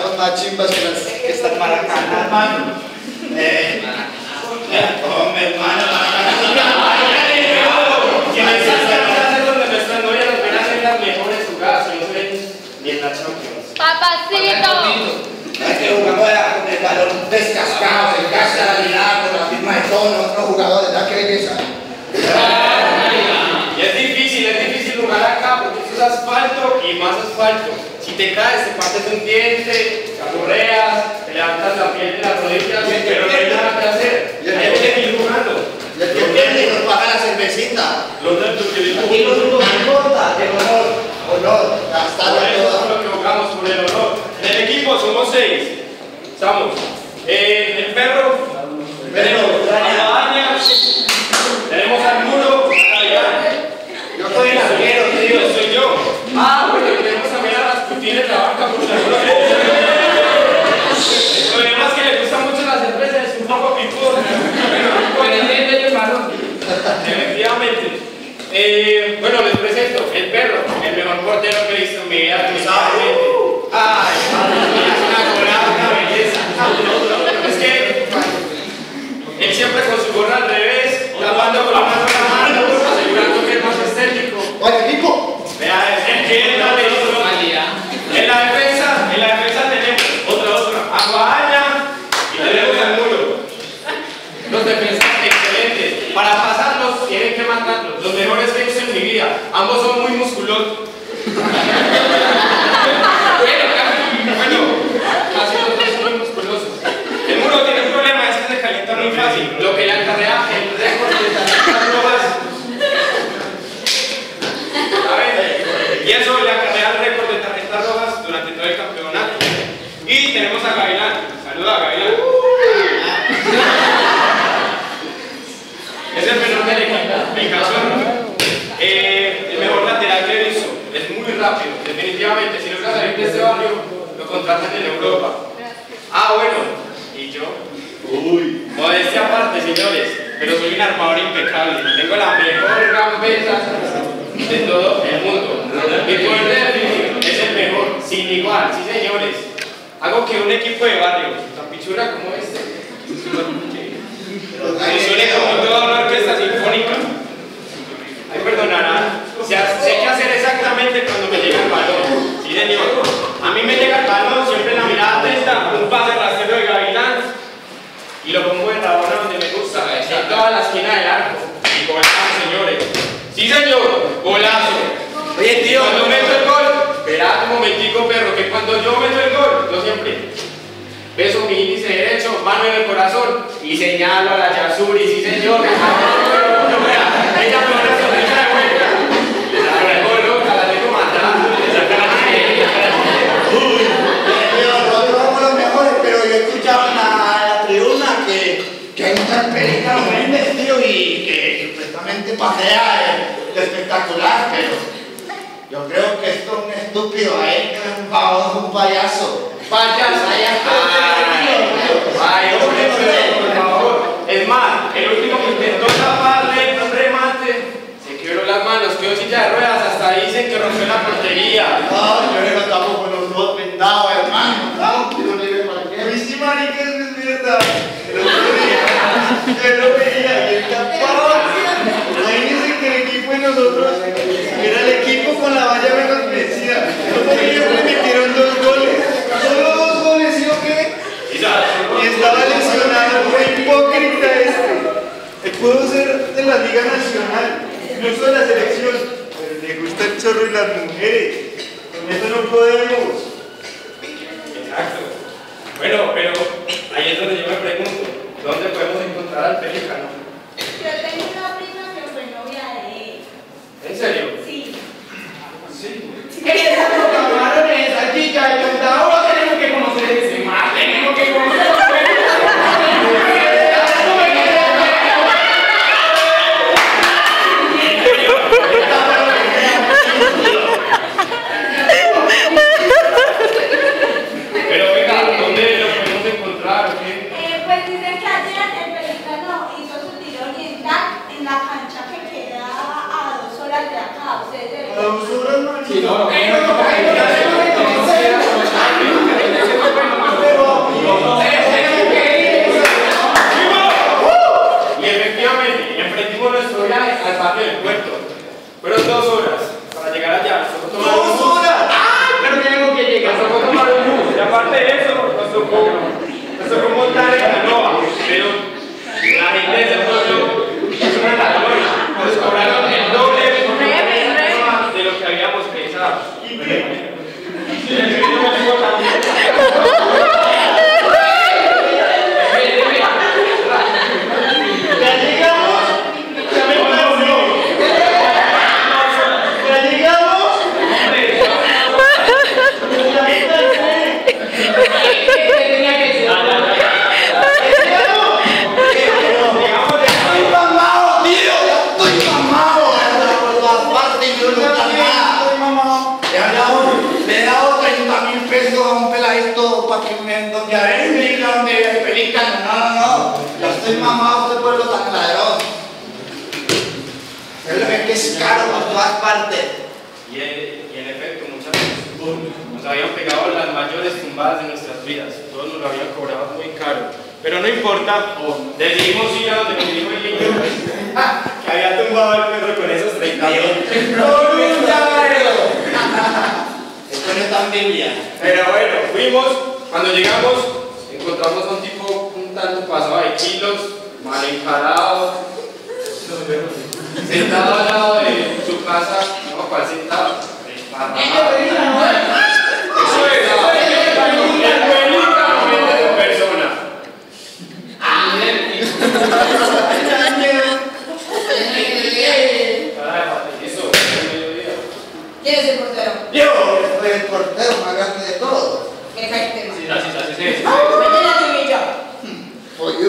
Son más chimbas que las que están maracanas, hermano. Eh, hombre, hermano, Y en esas canchas es donde nuestras novias nos ven hacer las mejores jugadas que no se ven ni en la Champions. Papacito. Es que jugamos con el balón descascado, en casa, la mirada, con la firma de todos los otros jugadores, ¿verdad? Qué belleza. Y es difícil, es difícil jugar acá porque es asfalto y más asfalto. Si te caes, te partes un diente, te aburreas, te levantas la piel de las rodillas, pero no hay nada que hacer. Hay que seguir jugando. Y el que pierde nos paga la cervecita. Los datos que Aquí no nos importa, el honor, honor, gastarlo Por eso lo que buscamos por el honor. En el equipo somos seis. Estamos. Eh, el perro. Tenemos a Magaña. Tenemos al muro. Gavilán. Yo soy el arquero, tío. Yo soy yo. Ah, bueno, tenemos también a Rasputín en la banca por seguro. El problema es que le gustan mucho las cervezas, es un poco picudo. Bueno, entiende yo el balón. Efectivamente. Eh, bueno, les presento el perro, el mejor portero que he visto en mi vida. Ay, colada, una belleza. Es que él siempre con su gorra al revés, tapando con la mano en la mano, asegurando que es más estético. Oye, equipo. Vea, es el que es la de En la defensa, en la defensa tenemos otra, otra, Aguaña y tenemos al muro. Los defensas excelentes. Para pasarlos tienen que matarlos. Los mejores que he visto en mi vida. Ambos son muy musculosos. bueno, casi, bueno, casi los dos son muy musculosos. El muro tiene un problema, es que se calienta muy fácil. Lo que le acarrea el récord de tarjetas rojas a ver, y eso le acarrea el récord de tarjetas rojas durante todo el campeonato. Y tenemos a Gavilán. Saluda a Gavilán. Es el menor del equipo, mi cachorro. Eh, el mejor lateral que he visto. Es muy rápido, definitivamente. Si logra salir de este barrio, lo contratan en Europa. Ah, bueno. ¿Y yo? Uy. Modestia aparte, señores. Pero soy un armador impecable. Tengo la mejor gambeta de todo el mundo. Mi poder de definición es el mejor, sin igual, sí señores. Hago que un equipo de barrio, tan pichura como este, funcione como toda una orquesta sinfónica. Ay, perdonarán, sé, sé qué hacer exactamente cuando me llega el balón. Sí señor. A mí me llega el balón, siempre la mirada atenta, un pase rastrero de gavilán y lo pongo en la hora donde me gusta, en toda la esquina del arco. Y golazo, señores. Sí, señor, golazo. Oye, tío, cuando meto el gol, espera un momentico, perro, que cuando yo meto el gol, yo siempre beso mi índice derecho, mano en el corazón y señalo a la Yasuri, sí, señor. Pasea de espectacular, pero yo creo que esto es un estúpido, es un baboso, un payaso. Payaso. Ay, Ay, hombre, pero, por favor. Es más, el último que intentó taparle un remate, se quebró las manos, quedó silla de ruedas, hasta dicen que rompió la portería. No, yo le estamos con los ojos vendados, hermano. No, que no le para qué. Viste, marica, eso es verdad. El otro día, yo lo veía y él tapaba. Imagínense que el equipo de nosotros era el equipo con la valla menos vencida. El otro día le metieron dos goles. Solo dos goles, ¿sí o qué? Y estaba lesionado, fue hipócrita este. Él pudo ser de la Liga Nacional, incluso de la selección, pero le gusta el chorro y las mujeres. Con eso no podemos. Es lo que es caro por todas partes. Y en, y en efecto, muchas veces nos habían pegado las mayores tumbadas de nuestras vidas. Todos nos lo habían cobrado muy caro. Pero no importa, decidimos ir a donde nos dijo el niño que había tumbado el perro con esos 30 mil. ¡Con un llavero! Esto no está en Biblia. Pero bueno, fuimos. Cuando llegamos, encontramos a un tipo un tanto pasado de kilos, mal encarado, sentado al lado de su casa, no, cual sentado. Eso es, eso es, el pelícano en persona. Eso, el mediodía. ¿Quién es el portero? Yo soy el portero más grande de todos. ¿Qué caíste más? Sí, así, así, sí, sí. Mañana te vi yo. Soy yo.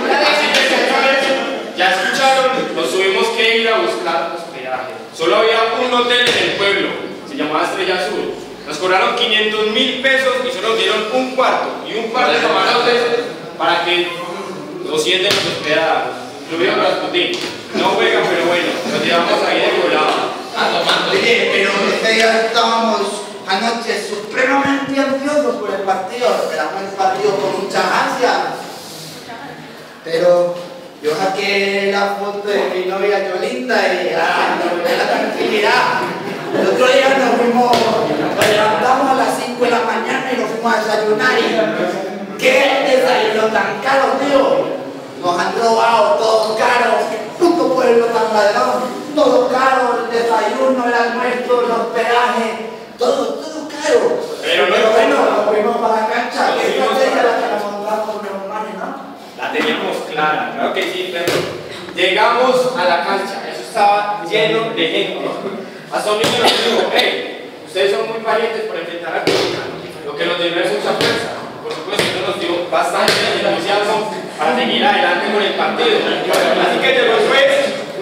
Ahora Así ven. que, señores, ya escucharon, nos tuvimos que ir a buscar hospedaje. Solo había un hotel en el pueblo, se llamaba Estrella Azul. Nos cobraron 500 mil pesos y solo nos dieron un cuarto y un par de camarotes para que los siete nos hospedáramos. Incluido Rasputín. No juega, pero bueno, nos llevamos ahí de volado. Oye, pero ese día estábamos anoche supremamente ansiosos por el partido. Esperamos el partido con mucha ansia. Pero yo saqué la foto de mi novia Yolinda y ah, me dio la tranquilidad. El otro día nos fuimos, nos levantamos a las 5 de la mañana y nos fuimos a desayunar. Y, ¿Qué desayuno tan caro, tío? Nos han robado todo caro. Puto pueblo tan ladrón. Todo caro, el desayuno, el almuerzo, los peajes. Todo, todo caro. Pero no bueno, importa. nos fuimos para la cancha. Nos ¿Qué fuimos estrategia para- la que nos montamos los humanos, no? La teníamos clara, claro que sí, pero llegamos a la cancha, eso estaba lleno de gente. Un niño nos dijo, hey, ustedes son muy valientes por enfrentar a Colombia, lo que nos dio es mucha fuerza. Por supuesto, eso nos dio bastante entusiasmo para seguir adelante con el partido. Así que llegó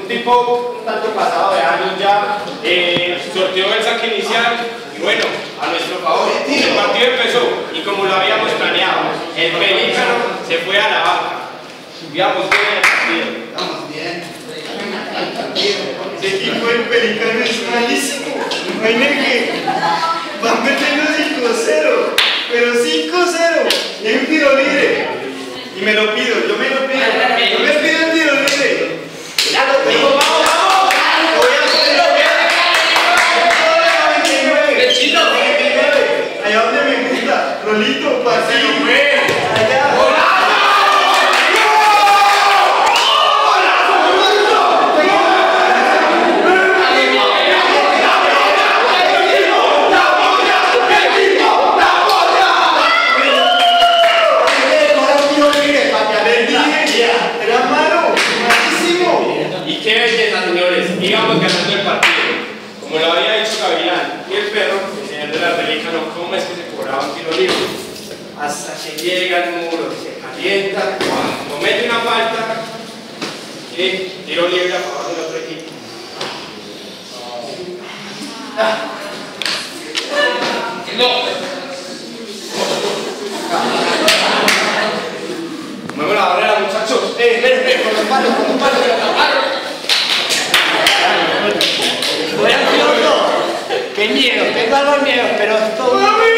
un tipo un tanto pasado de años ya, eh, sorteó el saque inicial y bueno, a nuestro favor, el partido empezó y como lo habíamos planeado, el pelícano se fue a la banca. Íbamos bien en el partido. Bien. Ese equipo del Pelicano es malísimo. Imaginen que van metiendo 5-0, pero 5-0. Y hay un tiro libre. Y me lo pido, yo me lo pido. llega al muro, se calienta, comete una falta, y tiro libre a favor del otro equipo. No. Mueve la barrera, muchachos. Eh, ven, ven, con los palos, con los palos, con los palos. Voy a decir otro. Qué miedo, tengo algo miedo, pero esto...